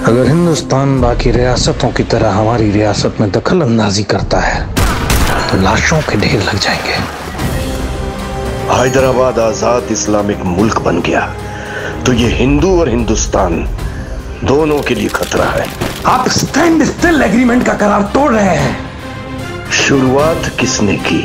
अगर हिंदुस्तान बाकी रियासतों की तरह हमारी रियासत में दखल अंदाजी करता है तो लाशों के ढेर लग जाएँगे। हैदराबाद आज़ाद इस्लामिक मुल्क बन गया तो ये हिंदू और हिंदुस्तान दोनों के लिए खतरा है। आप स्टैंड स्टिल एग्रीमेंट का करार तोड़ रहे हैं। शुरुआत किसने की?